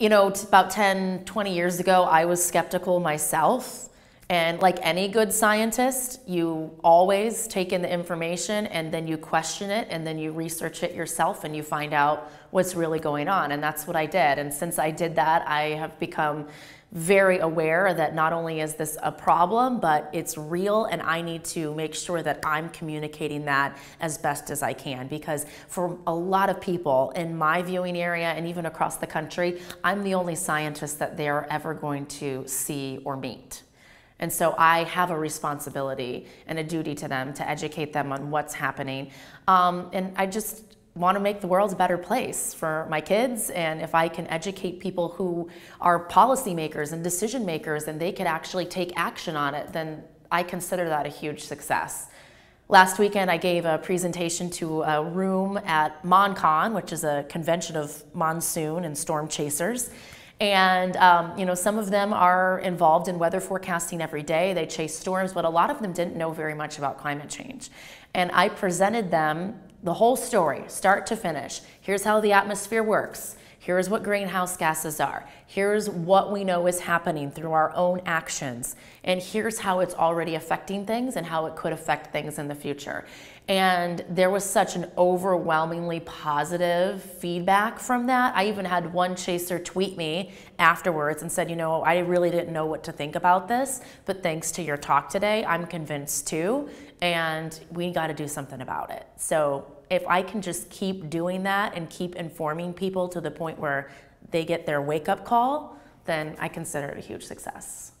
you know, about 10, 20 years ago, I was skeptical myself. And like any good scientist, you always take in the information and then you question it and then you research it yourself and you find out what's really going on. And that's what I did. And since I did that, I have become very aware that not only is this a problem, but it's real, and I need to make sure that I'm communicating that as best as I can. Because for a lot of people in my viewing area and even across the country, I'm the only scientist that they are ever going to see or meet. And so I have a responsibility and a duty to them to educate them on what's happening. Um, and I just want to make the world a better place for my kids and if I can educate people who are policymakers and decision makers and they could actually take action on it, then I consider that a huge success. Last weekend I gave a presentation to a room at MonCon, which is a convention of monsoon and storm chasers. And um, you know, some of them are involved in weather forecasting every day. They chase storms, but a lot of them didn't know very much about climate change. And I presented them the whole story, start to finish. Here's how the atmosphere works. Here's what greenhouse gases are. Here's what we know is happening through our own actions. And here's how it's already affecting things and how it could affect things in the future. And there was such an overwhelmingly positive feedback from that. I even had one chaser tweet me afterwards and said, you know, I really didn't know what to think about this, but thanks to your talk today, I'm convinced too, and we got to do something about it. So if I can just keep doing that and keep informing people to the point where they get their wake up call, then I consider it a huge success.